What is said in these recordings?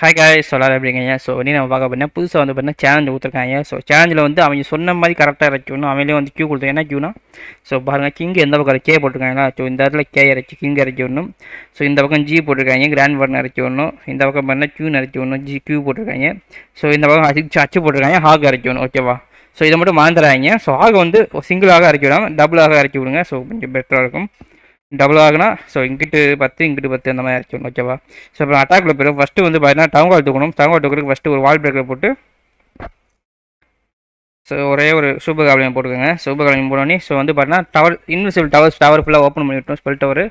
Hi காய் சொல்லாத அப்படிங்க ஸோ நீ நம்ம பார்க்க போனால் புதுசாக வந்து பார்த்தீங்கன்னா சேலஞ்ச் கொடுத்துருக்காங்க. ஸோ சேலஞ்சில் வந்து அவங்க சொன்ன மாதிரி கரெக்டாக இறக்கணும் அவங்களே வந்து கியூ கொடுத்து என்ன கியூனா ஸோ பாருங்கள் கிங் எந்த பக்கம் கே போட்டிருக்காங்களா? ஸோ இந்த இடத்துல கே இறச்சி கிங் இறக்கி விடணும். ஸோ இந்த பக்கம் ஜி போட்டிருக்காங்க. கிராண்ட் பட்டன் இறக்கி விடணும். இந்த பக்கம் பார்த்தீங்கன்னா கியூ இறக்கி விடணும். ஜி கியூ போட்டிருக்காங்க. ஸோ இந்த பக்கம் அச்சு அச்சு போட்டிருக்காங்க. ஹாக் இறக்கி விடணும். ஓகேவா ஸோ இதை மட்டும் மறந்துடாதீங்க ஸோ ஆக வந்து சிங்கிளாக இறக்கி விடாமல் டபுளாக இறக்கி விடுங்க. ஸோ கொஞ்சம் பெட்டராக இருக்கும். டபுள் ஆகுனா ஸோ இங்கிட்டு பத்து இங்கிட்டு பத்து அந்த மாதிரி ஆச்சு ஓகேவா ஸோ இப்போ அட்டாக்ல போயிடும் ஃபஸ்ட்டு வந்து பார்த்தீங்கன்னா டவுன் கால் தூக்கணும். டவுன் கால் தூக்கிறதுக்கு ஃபஸ்ட்டு ஒரு வால் பிரேக்கர் போட்டு ஸோ ஒரே ஒரு சூப்பர் காவலியம் போட்டுக்கோங்க. சூப்பர் காவலியம் போனோடனே ஸோ வந்து பார்த்தீங்கன்னா டவர் இன்விசிபிள் டவர்ஸ் டவர் ஃபுல்லாக ஓப்பன் பண்ணிவிட்டோம் ஸ்பெல் டவர்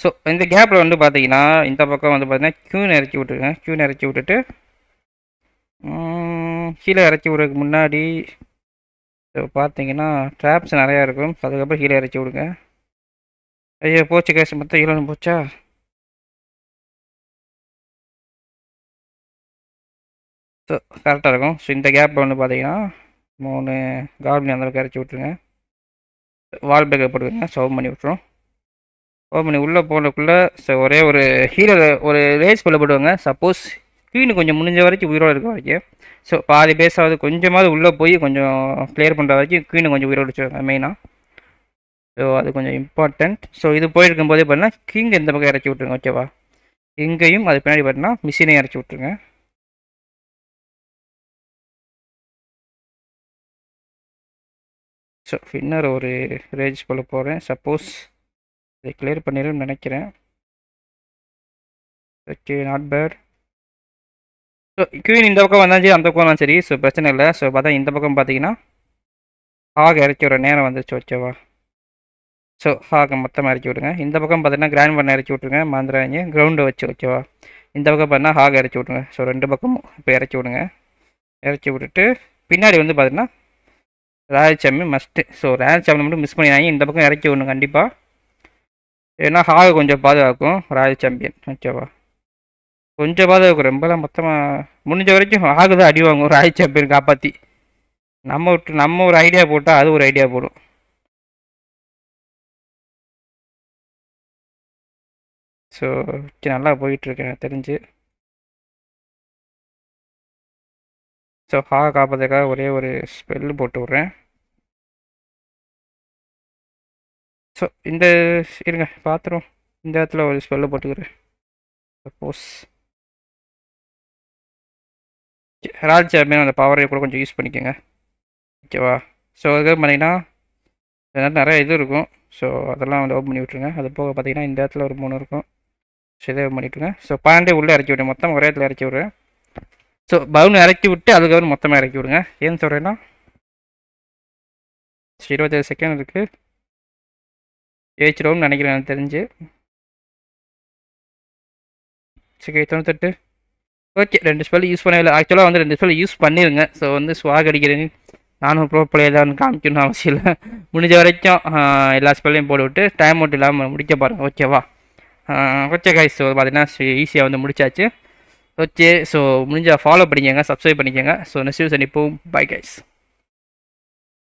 ஸோ இந்த கேப்பில் வந்து பார்த்தீங்கன்னா இந்த பக்கம் வந்து பார்த்தீங்கன்னா க்யூன் இறக்கி விட்டுருங்க க்யூன் இறக்கி விட்டுட்டு கீழே இறக்கி விடுறதுக்கு முன்னாடி ஸோ பார்த்தீங்கன்னா ட்ராப்ஸ் நிறையா இருக்கும். அதுக்கப்புறம் கீழே இறக்கி விடுங்க. ஐயோ போச்சு கேஸ் மொத்தம் ஈரோடு போச்சா? ஸோ கரெக்டாக இருக்கும். ஸோ இந்த கேப்பில் வந்து பார்த்தீங்கன்னா மூணு கார்பின் அந்த அளவுக்கு இறச்சி விட்ருங்க வால் பிரேக்கர் போட்டுக்கோங்க. சவ் பண்ணி விட்ருவோம் ஓப்பன் பண்ணி உள்ளே போனதுக்குள்ளே ஸோ ஒரே ஒரு ஹீரோ ஒரு ரேஸ் கொள்ள போடுவாங்க. சப்போஸ் ஸ்க்ரீனு கொஞ்சம் முடிஞ்ச வரைக்கும் உயிரோடு இருக்க வரைக்கும். ஸோ பாதி பேஸாவது கொஞ்சமாவது உள்ளே போய் கொஞ்சம் கிளியர் பண்ணுற வரைக்கும் குவீனை கொஞ்சம் உயிரோடு வச்சுருவாங்க மெயினாக ஸோ அது கொஞ்சம் இம்பார்ட்டண்ட் ஸோ இது போயிருக்கும் போதே பார்த்தீங்கன்னா கிங் இந்த பக்கம் இறச்சி விட்ருங்க ஓகேவா இங்கேயும் அது பின்னாடி பார்த்தீங்கன்னா மிஷினையும் இறச்சி விட்ருங்க ஸோ இன்னொரு ஒரு ரேஜ் போல போகிறேன் சப்போஸ் இதை கிளியர் பண்ணிடுன்னு நினைக்கிறேன். Okay not bad so queen இந்த பக்கம் வந்தாச்சு அந்த பக்கம் சரி ஸோ பிரச்சனை இல்லை. ஸோ பார்த்தா இந்த பக்கம் பார்த்தீங்கன்னா ஆக இறக்கி விட்ற நேரம் வந்துச்சு ஓகேவா ஸோ ஹாக மொத்தமாக இறக்கி விட்ருங்க இந்த பக்கம் பார்த்தீங்கன்னா கிராண்ட் பண்ண இறக்கி விட்ருங்க மறந்துடாதீங்க கிரவுண்டை வச்சு ஓகேவா இந்த பக்கம் பார்த்தீங்கன்னா ஹாக இறக்கி விட்ருங்க ஸோ ரெண்டு பக்கமும் இப்போ இறக்கி விடுங்க. இறக்கி விட்டுட்டு பின்னாடி வந்து பார்த்தீங்கன்னா ராயல் சாமி மஸ்ட்டு ஸோ ராயல் சாமி மட்டும் மிஸ் பண்ணிடாங்க இந்த பக்கம் இறக்கி விடணும் கண்டிப்பாக ஏன்னா ஹாக கொஞ்சம் பாதுகாக்கும் ராயல் சாம்பியன் ஓகேவா கொஞ்சம் பாதுகாக்கும். ரொம்பலாம் மொத்தமாக முடிஞ்ச வரைக்கும் ஹாகு தான் அடி வாங்கும். ராயல் சாம்பியன் காப்பாற்றி நம்ம விட்டு நம்ம ஒரு ஐடியா போட்டால் அது ஒரு ஐடியா போடும். ஸோ நல்லா போயிட்டுருக்கு எனக்கு தெரிஞ்சு. ஸோ ஹா காப்பதுக்காக ஒரே ஒரு ஸ்பெல் போட்டு விட்றேன். ஸோ இந்த இருங்க பார்த்துருவோம் இந்த இடத்துல ஒரு ஸ்பெல்லு போட்டுக்கிறேன். சப்போஸ் ராஜ் சாம்பியன் அந்த பவரை கூட கொஞ்சம் யூஸ் பண்ணிக்கோங்க. ஓகேவா ஸோ அதுக்கு பார்த்தீங்கன்னா இதெல்லாம் நிறைய இது இருக்கும். ஸோ அதெல்லாம் வந்து ஓப்பன் பண்ணி விட்ருங்க அது போக பார்த்தீங்கன்னா இந்த இடத்துல ஒரு மூணு இருக்கும். ஸோ பண்ணிவிட்டுங்க ஸோ பாண்டே உள்ளே இறக்கி விடுங்க மொத்தம் ஒரே இடத்துல இறக்கி விடுறேன் ஸோ பவுன் இறக்கி விட்டு அதுக்கப்புறம் மொத்தமாக இறக்கி விடுங்க. ஏன்னு சொல்கிறேன்னா இருபத்தேழு செகண்ட் இருக்குது ஜெயிச்சிடுவோம்னு நினைக்கிறேன் எனக்கு தெரிஞ்சு. சரி தொண்ணூத்தெட்டு. ஓகே ரெண்டு ஸ்பெல் யூஸ் பண்ணல ஆக்சுவலாக வந்து ரெண்டு ஸ்பெல் யூஸ் பண்ணிடுங்க ஸோ வந்து ஸ்வாக் அடிக்கிறேன்னு நானும் ப்ரோ பிளேயர் தான் காமிக்கணும்னு அவசியம் இல்லை. முடிஞ்ச வரைக்கும் எல்லா ஸ்பெல்லையும் போட்டு விட்டு டைம் அவுட் இல்லாமல் முடிக்க பாருங்கள் ஓகேவா ஓகே கைஸ் ஸோ பார்த்தீங்கன்னா ஈஸியாக வந்து முடிச்சாச்சு. ஓகே. ஸோ முடிஞ்சால் ஃபாலோ பண்ணிக்கோங்க சப்ஸ்கிரைப் பண்ணிக்கோங்க. ஸோ நெக்ஸ்ட் சந்திப்போம். Bye guys